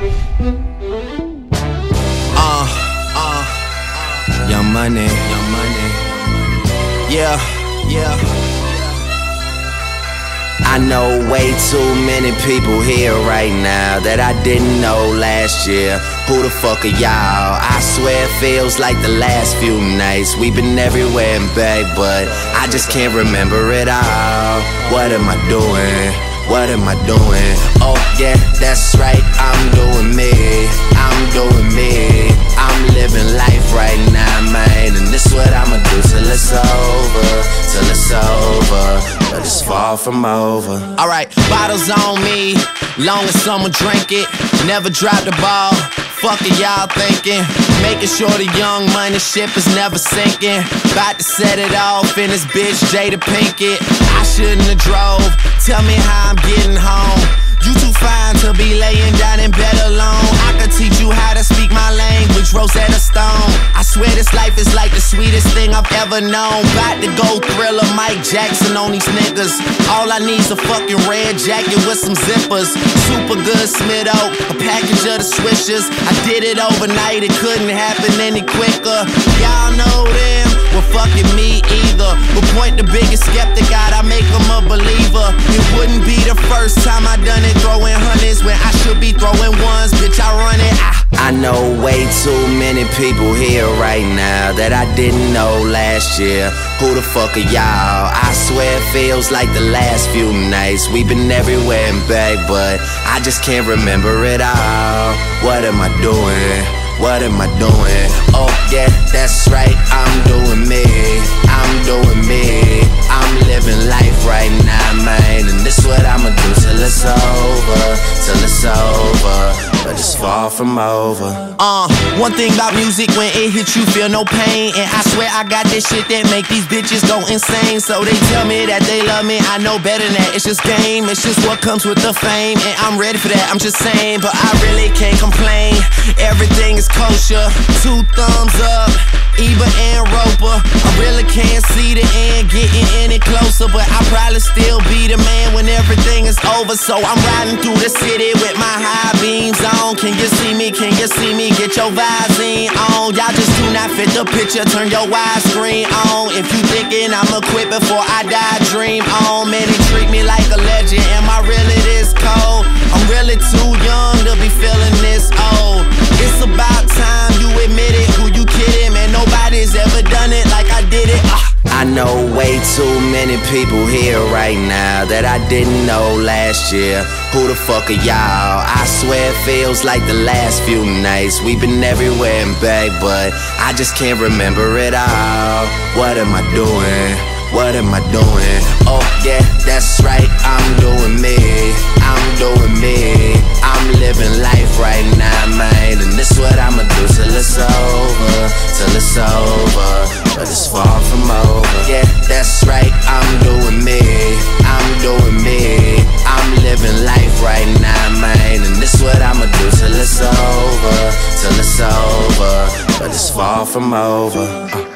Uh, uh, Young Money, Young Money. Yeah, yeah. I know way too many people here right now that I didn't know last year. Who the fuck are y'all? I swear it feels like the last few nights. We've been everywhere and back, but I just can't remember it all. What am I doing? What am I doing? Far from over Alright, bottles on me Long as someone drink it Never drop the ball Fuck it, y'all thinking? Making sure the young money ship is never sinking. About to set it off in this bitch, Jada Pinkett. I shouldn't have drove. Tell me how I'm getting home. Life is like the sweetest thing I've ever known. About to go thriller, Mike Jackson on these niggas. All I need's a fucking red jacket with some zippers. Super good Smith out, a package of the swishers. I did it overnight, it couldn't happen any quicker. Y'all know fucking me either. But point the biggest skeptic out, I make them a believer. It wouldn't be the first time I done it, throwing hundreds when I should be throwing ones. Bitch, I run it. I, I know way too many people here right now that I didn't know last year. Who the fuck are y'all? I swear it feels like the last few nights. We've been everywhere and back, but I just can't remember it all. What am I doing? What am I doing? Oh what I'ma do till it's over Till it's over but it's far from over. Uh, one thing about music, when it hits you, feel no pain. And I swear I got this shit that make these bitches go insane. So they tell me that they love me, I know better than that. It's just game, it's just what comes with the fame. And I'm ready for that, I'm just saying, but I really can't complain. Everything is kosher, two thumbs up. Ebert and Roeper. I really can't see the end getting any closer, but I'll probably still be the man over. So I'm riding through the city with my high beams on. Can you see me? Can you see me? Get your Visine on. Y'all just do not fit the picture. Turn your widescreen on. If you thinking I'ma quit before I die, dream on. Man, they treat me like a legend. Am I really this cold? I'm really too young to be feeling this old. People here right now that I didn't know last year. Who the fuck are y'all? I swear it feels like the last few nights. We've been everywhere and back, but I just can't remember it all. What am I doing? What am I doing? Oh yeah, that's right, I'm doing me I'm doing me I'm living life right now, man And this what it's far from over. Uh.